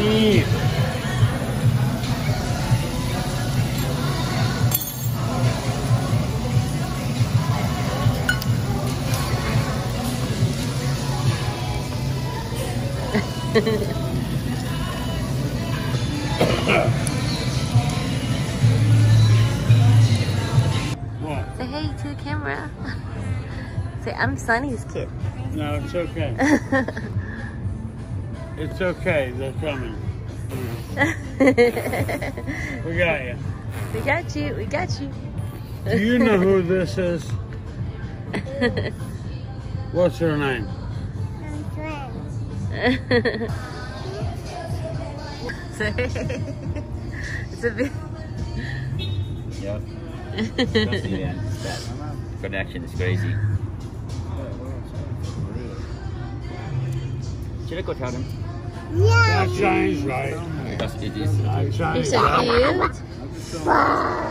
นี่ What? Say hey to the camera. Say I'm Sunny's kid. No, it's okay. It's okay. They're coming. We got you. we got you. We got you. Do you know who this is? What's her name? Say it's a bit. Yep. Trust me, man. That connection is crazy. Should I go tell them? That sounds right. Because it is. That You're sounds so right. cute.